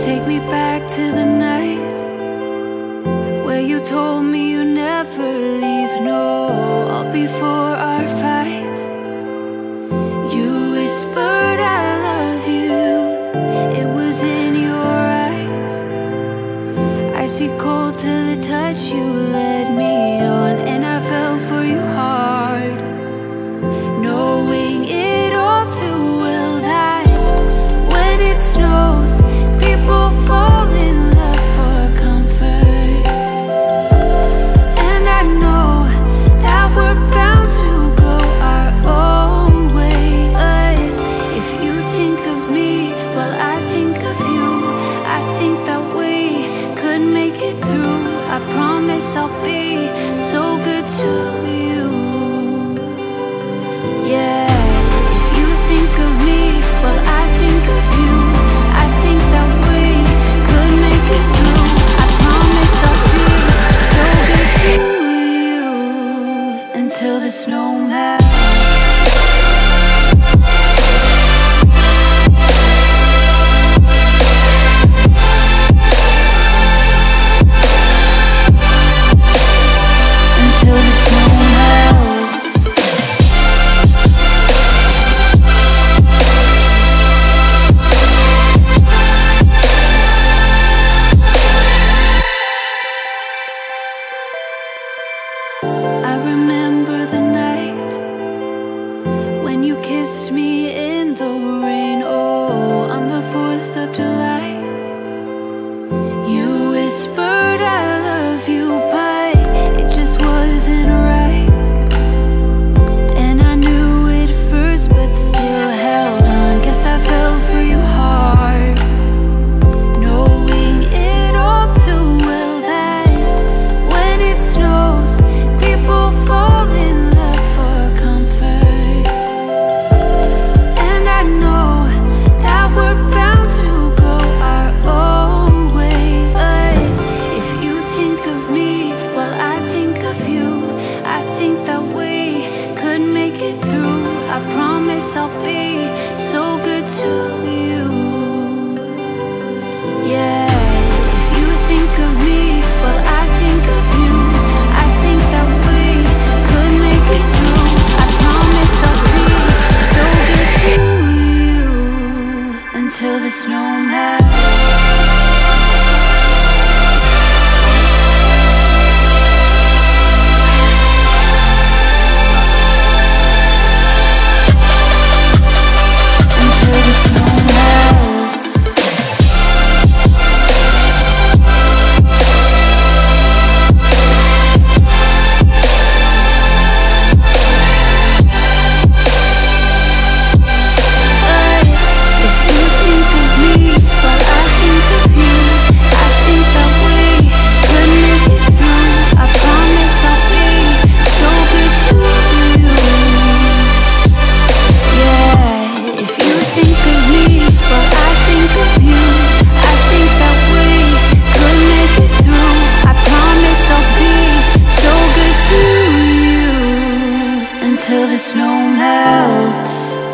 Take me back to the night where you told me you never leave. No, all before our fight, you whispered, I love you. It was in your eyes, I see cold to the touch you left. I'll be so good to you. Yeah If you think of me, well I think of you. I think that we could make it through. I promise I'll be so good to you. Until the snow melts. promise I'll be so good to you. melts